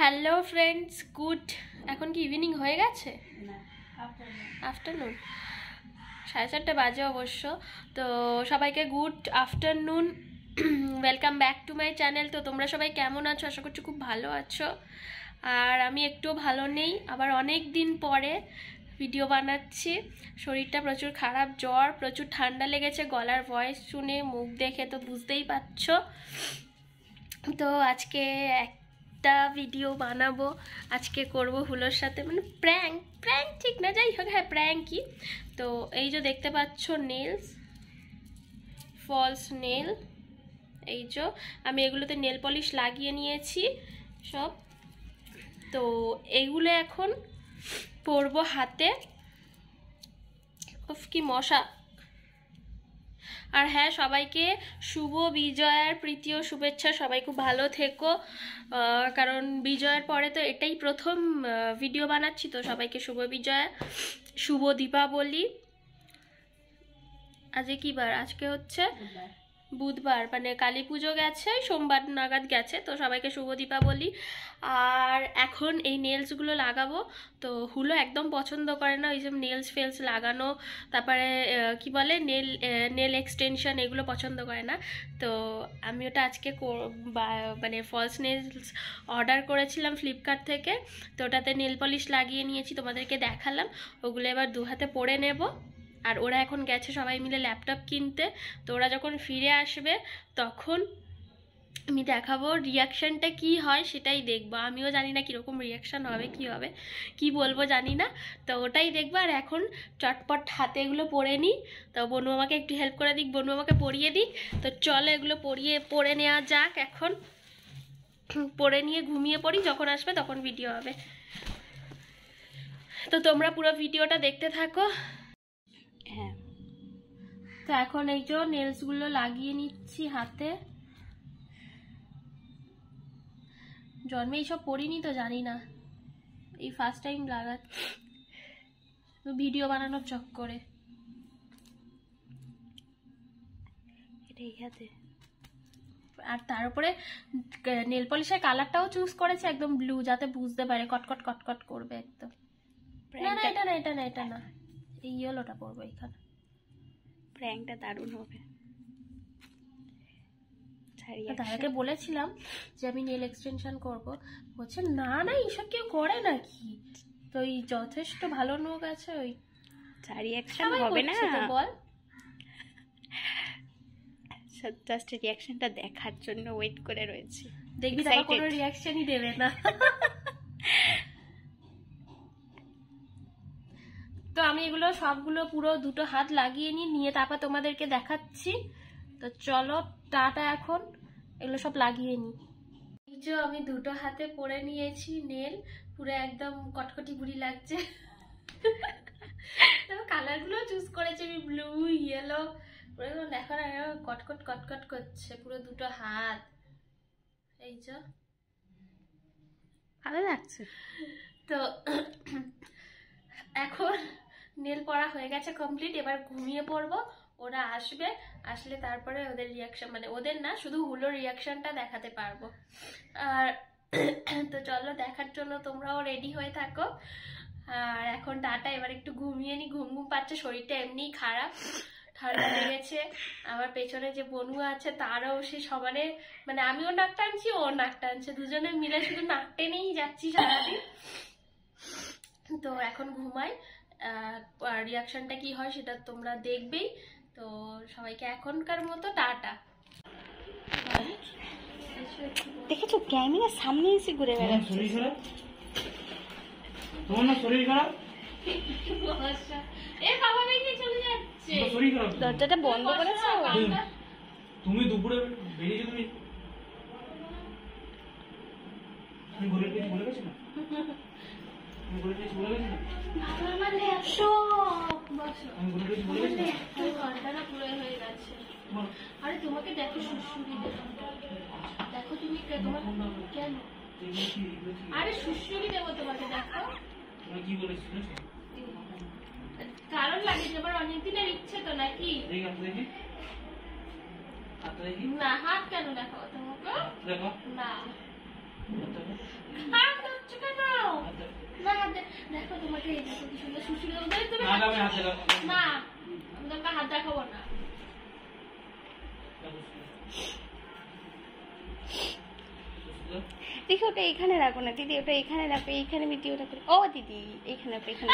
Hello friends good এখন কি evening হয়ে গেছে? আফটারনুন সাড়ে চারটে বাজে অবশ্য। তো সবাইকে good afternoon welcome back to my channel তো তোমরা সবাই কেমন আছো? আশা করছি খুব ভালো আছো। আর আমি একটু ভালো নেই। আবার অনেক দিন পরে ভিডিও বানাচ্ছি। শরীরটা প্রচুর খারাপ জ্বর প্রচুর ঠান্ডা লেগেছে। গলার ভয়েস শুনে মুখ দেখে তো বুঝতেই পারছ। তো আজকে একটা ভিডিও বানাবো, আজকে করব হুলোর সাথে মানে প্র্যাঙ্ক প্র্যাঙ্ক ঠিক না, যাই হোক হ্যাঁ প্র্যাঙ্কই তো এই যে দেখতে পাচ্ছ নেলস ফলস নেল এই যে, আমি এগুলোতে নেল পলিশ লাগিয়ে নিয়েছি সব। তো এইগুলো এখন পরবো হাতে। উফ, কি মশা। আর হ্যাঁ সবাইকে শুভ বিজয়ার প্রীতি ও শুভেচ্ছা। সবাই খুব ভালো থেকো। কারণ বিজয়ের পরে তো এটাই প্রথম ভিডিও বানাচ্ছি, তো সবাইকে শুভ বিজয়া, শুভ দীপাবলি। আজকে কি বার? আজকে হচ্ছে বুধবার মানে কালী পুজো গেছে, সোমবার নাগাদ গেছে, তো সবাইকে শুভ দীপাবলি। আর এখন এই নেলসগুলো লাগাবো, তো হুলো একদম পছন্দ করে না, ওই সব নেলস ফেলস লাগানো, তারপরে কি বলে নেল নেল এক্সটেনশন এগুলো পছন্দ করে না। তো আমি ওটা আজকে মানে ফলস নেলস অর্ডার করেছিলাম ফ্লিপকার্ট থেকে, তো ওটাতে নেল পলিশ লাগিয়ে নিয়েছি, তোমাদেরকে দেখালাম, ওগুলো এবার দু হাতে পরে নেব। আর ওরা এখন গেছে সবাই মিলে ল্যাপটপ কিনতে। তো ওরা যখন ফিরে আসবে, তখন আমি দেখাবো রিয়াকশানটা কি হয় সেটাই দেখব। আমিও জানি না কীরকম রিয়াকশান হবে, কি হবে, কি বলব জানি না। তো ওটাই দেখব। আর এখন চটপট হাতে এগুলো পরে নিই। তো বনু আমাকে একটু হেল্প করে দিক, বনু আমাকে পরিয়ে দিক। তো চলো এগুলো পরিয়ে, পরে নেওয়া যাক এখন। পরে নিয়ে ঘুমিয়ে পড়ি, যখন আসবে তখন ভিডিও হবে। তো তোমরা পুরো ভিডিওটা দেখতে থাকো। তো এখন এই যে নেলসগুলো লাগিয়ে নিচ্ছি হাতে। জন্মে এইসব পড়িনি তো জানি না। এই ফার্স্ট টাইম লাগা ভিডিও বানানোর চক্করে হাতে। আর তার উপরে নেল পলিশের কালারটাও চুজ করেছে একদম ব্লু যাতে বুঝতে পারে কটকট কটকট করবে একদম। না না এটা না এটা না এটা না। এই ইয়েলোটা পরবো এখানে প্র্যাঙ্কটা দারুণ হবে। তার বলেছিলাম যে আমি নেল এক্সটেনশন করব। বলছে না না এইসব কেউ করে নাকি? তো ওই যথেষ্ট ভালো নোক আছে ওই রিয়াকশন হবে না? বল। জাস্ট রিয়াকশনটা দেখার জন্য ওয়েট করে রয়েছি। দেখবি তারপর কোনো রিয়াকশনই দেবে না। তো আমি এগুলো সবগুলো পুরো দুটো হাত লাগিয়ে নিই নিয়ে তারপর তোমাদেরকে দেখাচ্ছি। তো চলো টাটা এখন। এগুলো সব লাগিয়ে নিই এই যে আমি দুটো হাতে পরে নিয়েছি নেল। পুরো একদম কটকটি বুড়ি লাগছে। কালারগুলো চুজ করেছি আমি ব্লু ইয়েলো পুরো দেখো না কটকট কটকট করছে পুরো দুটো হাত। এই যে। ভালো লাগছে। তো এখন নেল পড়া হয়ে গেছে কমপ্লিট এবার ঘুমিয়ে পড়ব। ওরা আসবে, আসলে তারপরে ওদের রিয়াকশন মানে ওদের না, শুধু হুলোর রিয়াকশনটা দেখাতে পারব। আর তো চলো, দেখার জন্য তোমরাও রেডি হয়ে থাকো। আর এখন টাটা, এবার একটু ঘুমিয়ে নি। ঘুম ঘুম পাচ্ছে, শরীরটা এমনি খারাপ, ঠান্ডা লেগেছে। আমার পেছনে যে বনু আছে, তারও সে সমানে মানে আমিও নাক টানছি, ও নাক টানছে। দুজনে মিলে শুধু নাক টেনেই যাচ্ছি সারাদিন। তো এখন ঘুমাই। রিয়াকশনটা কি হয় সেটা তোমরা দেখবেই। তো সবাইকে এখনকার মতো টাটা। দেখেছ ক্যামেরার সামনে এসে ঘুরে বেড়াচ্ছে। তোমার না শরীর খারাপ? এ বাবা বেরিয়ে চলে যাচ্ছে। শরীর খারাপ? দরজাটা বন্ধ করেছ? তুমি দুপুরে বেরিয়েছো তুমি? বলে আমি কিছু গেছো না? আরে তোমাকে দেখো। সুশ্রুরি দেখো তুমি কেন? আরে দেবো তোমাকে দেখো কি কারণ লাগে যে আমার অনেকদিনের ইচ্ছে তো নাকি দেখি দেখি দেখি না হাত কেন দেখাবো তোমাকে দেখো না দেখো। হাত এই দেখো কি সুন্দর সুশ্রী দেবো দেবে দেবে না না, আমি হাতে রাখব। না আমি তোমাকে হাত দেখাবো না। দেখি ওটা এখানে রাখো না দিদি ওটা এখানে রাখো এইখানে ভিডিওটা করে ও দিদি এখানে রাখো এখানে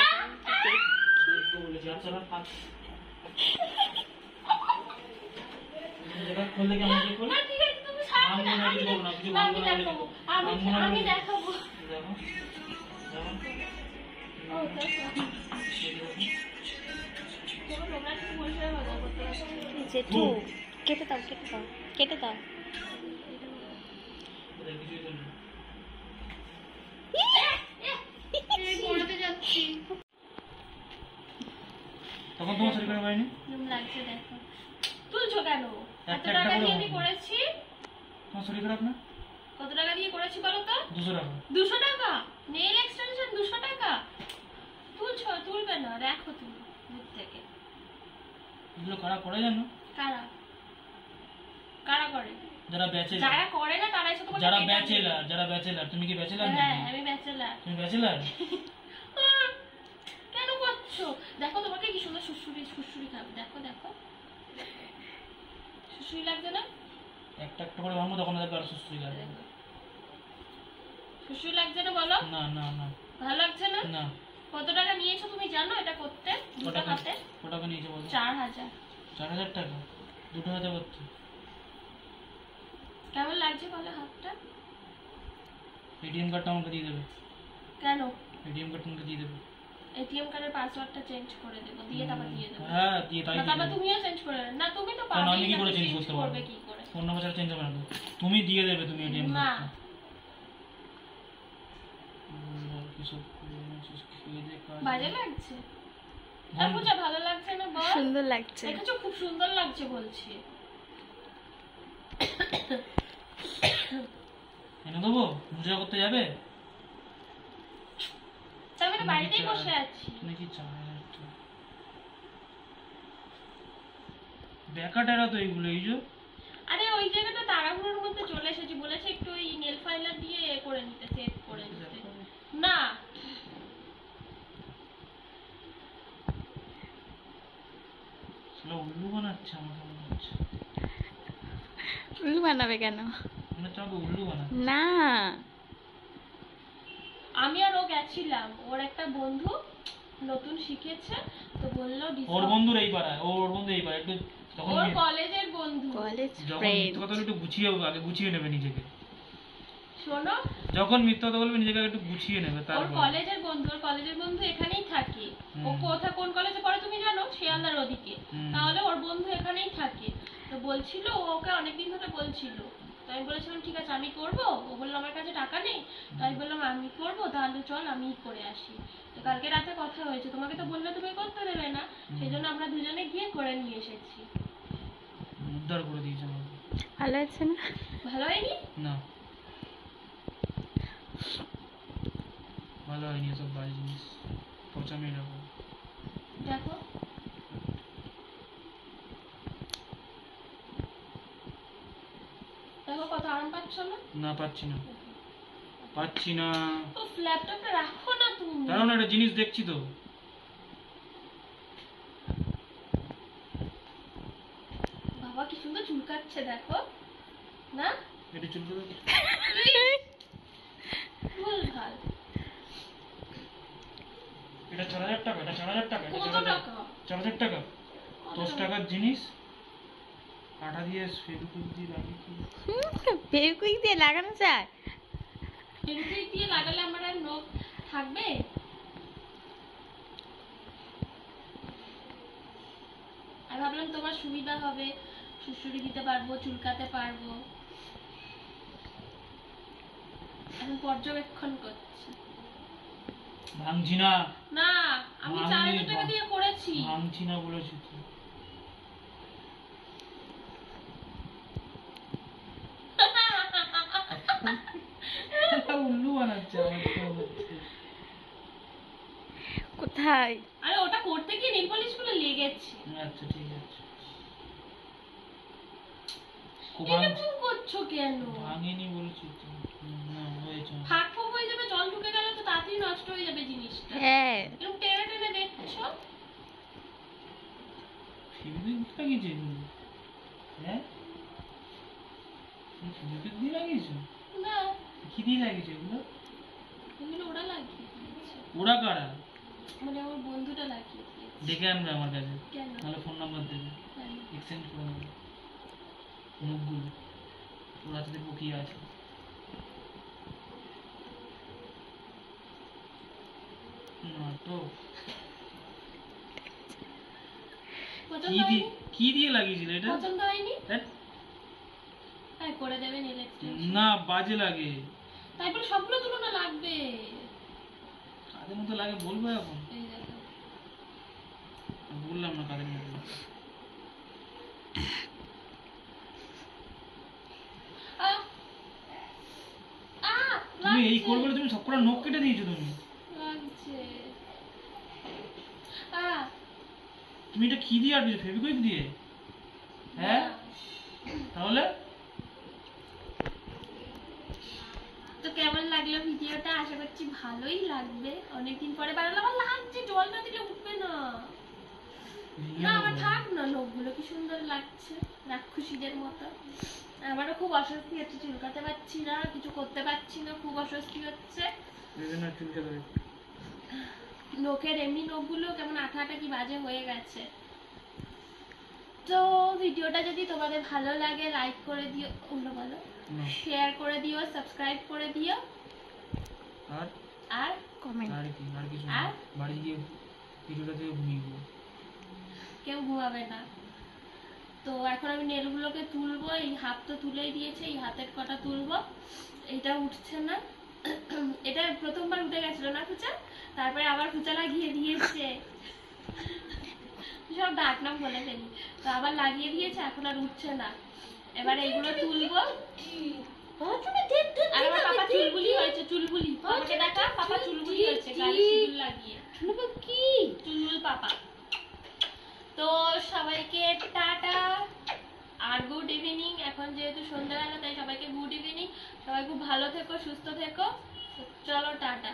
আমি দেখাবো। টু কেটে দাও কেটে দাও কেটে দাও। তখন তোমার শরীর খারাপ হয়নি? লাগছে দেখো। তুলছো কেন? একটা টাকা দিয়ে আমি করেছি? তোমার শরীর খারাপ না? কত টাকা দিয়ে করেছি বলো তো? দুশো টাকা। দুশো টাকা? নেল এক্সটেনশন দুশো টাকা? তুলছো তুলবে না দেখো তুমি দূর থেকে। এগুলো কারা করে জানো? কারা? কারা করে? যারা ব্যাচেলার যারা করে না তারাই শুধু যারা ব্যাচেলার যারা ব্যাচেলার তুমি কি ব্যাচেলার হ্যাঁ আমি ব্যাচেলার তুমি ব্যাচেলার কেন করছ? দেখো তোমাকে কি সুন্দর সুশুরি সুশুরি খাবে। দেখো দেখো। সুশুরি লাগছে না? একটা একটা করে ভাঙবো তখন দেখবে আরও সুস্থ লাগবে। সুশুরি লাগছে না বলো? না না না। ভালো লাগছে না? না। কত টাকা নিয়েছো তুমি জানো এটা করতে? দুটো হাতে? ওটাকে নিয়েছে বলতো চার হাজার। চার হাজার টাকা? দুটো হাজার করছে কেমন লাগছে বলো হাতটা? এটিএম কার্ডটা আমাকে দিয়ে দেবে। কেন? এটিএম কার্ড তোমাকে দিয়ে দেবে। এটিএম কার্ডের পাসওয়ার্ডটা চেঞ্জ করে দেবো দিয়ে তারপর দিয়ে দেবো। হ্যাঁ দিয়ে তাই না তারপর তুমিও চেঞ্জ করে। না তুমি তো কারণ পাবেই আমি কি না, করে চেঞ্জ করতে পারব? কি করে? ফোন নাম্বার ছাড়া চেঞ্জ না তুমি দিয়ে দেবে তুমি এটিএম বাজে লাগছে। বন্ধ। আর পূজা ভালো লাগছে না বল? সুন্দর লাগছে। দেখেছ খুব সুন্দর লাগছে বলছি। এনে দেবো? পূজা করতে যাবে? বাড়িতেই বসে আছি। নাকি তো এইগুলো এই যে। আরে ওই জায়গাটা তাড়াহুড়োর মধ্যে চলে এসেছি। বলেছে একটু ওই নেল ফাইলার দিয়ে এ করে নিতে সেট করে নিতে। না। উল্লু বানাচ্ছে আমাকে মনে হচ্ছে। উল্লু বানাবে কেন? মনে হচ্ছে আমাকে উল্লু বানাচ্ছে। না। আমি আর ও গেছিলাম। ওর একটা বন্ধু নতুন শিখেছে। ওর বন্ধুর এই পাড়ায় ও ওর বন্ধু এই পাড়ায় একটু যখন ওর কলেজের বন্ধু। কলেজ যখন কথা একটু গুছিয়ে আগে গুছিয়ে নেবে নিজেকে। শোনো। যখন মিথ্যে কথা বলবে নিজেকে একটু গুছিয়ে নেবে ওর কলেজের বন্ধু ওর কলেজের বন্ধু এখানেই থাকে। ও। কোথা কোন কলেজে পড়ে তুমি জানো? শিয়ালদার ওদিকে। তাহলে ওর বন্ধু এখানেই থাকে। তো বলছিল ও ওকে অনেকদিন ধরে বলছিল। তো আমি বলেছিলাম ঠিক আছে আমি করব। ও বলল আমার কাছে টাকা নেই। তো আমি বললাম আমি করব তাহলে চল আমি করে আসি। তো কালকে রাতে কথা হয়েছে। তোমাকে তো বললে তুমি করতে দেবে না। সেই জন্য আমরা দুজনে গিয়ে করে নিয়ে এসেছি। উদ্ধার করে দিয়েছে ভালো আছে না ভালো হয়নি? না। ভালো হয়নি এসব বাজে জিনিস। পচা মেয়ে দেখো। দেখো কত আরাম পাচ্ছ না? না পাচ্ছি না। পাচ্ছি না। ও ল্যাপটপটা রাখো না তুমি। দাঁড়াও না একটা জিনিস দেখছি তো। বাবা কি সুন্দর চুলকাচ্ছে দেখো। না? এটা চুল করে ভুল ভালো। এটা চার হাজার টাকা এটা চার হাজার টাকা কত টাকা? চার হাজার টাকা। দশ টাকার জিনিস। আটা দিয়ে ফেবিকুইক দিয়ে লাগিয়ে কি? ফেভিকুইক দিয়ে লাগানো যায়। ফেভিকুইক দিয়ে লাগালে আমার আর নখ থাকবে? আর ভাবলাম তোমার সুবিধা হবে। সুসুরি দিতে পারব চুলকাতে পারব। এখন পর্যবেক্ষণ করছি। ভাঙছি না। না আমি চার হাজার টাকা দিয়ে করেছি। ভাঙছি না বলেছি একটা উল্লু বানাচ্ছে কোথায়? আরে ওটা করতে গিয়ে নেল পলিশগুলো লেগেছে। আচ্ছা ঠিক আছে। তাড়াতাড়ি নষ্ট হয়ে যাবে জিনিসটা। হ্যাঁ। এরকম টেনে টেনে না। কি দিয়ে লাগিয়েছো এগুলো? এগুলো ওরা লাগিয়ে ওরা কারা? মানে আমার বন্ধুটা লাগিয়ে ডেকে আনবে আমার কাছে। নাহলে ফোন নাম্বার দেবে। এক্সচেঞ্জ করে নেবে। মুখগুলো। ওরা সাথে বকিয়ে আছে। না তো কি দিয়ে কি লাগিয়েছিল এটা? পছন্দ হয়নি? হ্যাঁ? করে দেবে নীল এক্সটেনশন না বাজে লাগে। তারপরে সবগুলো তুলো না লাগবে। কাদের মতো লাগে বলব এখন? বললাম না কাদের মতো! তুমি এই। করবে তুমি সব কটা নখ কেটে দিয়েছ তুমি! তুমি এটা কি দিয়ে আটকেছো ফেভিকুইক দিয়ে? হ্যাঁ? তাহলে তো কেমন লাগল ভিডিওটা? আশা করছি ভালোই লাগবে। অনেকদিন পরে বানালো আমার লাগছে জল না দিলে উঠবে না। না আমার থাক না লোকগুলো কি সুন্দর লাগছে রাক্ষসীদের মতো। আমারও খুব অস্বস্তি হচ্ছে চুলকাতে পারছি না কিছু করতে পারছি না খুব অস্বস্তি হচ্ছে। নখের এমনি নখগুলো কেমন আঠা আঠা কি বাজে হয়ে গেছে। তো ভিডিওটা যদি তোমাদের ভালো লাগে লাইক করে দিও। অন্য বলো। শেয়ার করে দিও সাবস্ক্রাইব করে দিও। আর? আর? কমেন্ট আর কি আর কিছু আর? না বাড়ি গিয়ে কিছুটা থেকে ঘুমিয়ে গেবো কেউ ঘুমাবে না। তো এখন আমি নেলগুলোকে তুলবো এই হাত তো তুলেই দিয়েছে এই হাতের কটা তুলবো। এটা উঠছে না। এটা প্রথমবার উঠে গেছিল না খুচা? তারপরে আবার খুচা লাগিয়ে দিয়েছে। সব ডাক নাম বলে ফেলি। তো আবার লাগিয়ে দিয়েছে এখন আর উঠছে না। এবার এইগুলো তুলবো। আর আমার পাপা চুলবুলি হয়েছে চুলবুলি। পাপাকে দেখা পাপা চুলবুলি হয়েছে গালে সিঁদুর লাগিয়ে। কি? চুলবুল পাপা। তো সবাইকে টাটা আর গুড ইভিনিং এখন যেহেতু সন্ধ্যাবেলা তাই সবাইকে গুড ইভিনিং সবাই খুব ভালো থেকো সুস্থ থেকো। চলো টাটা।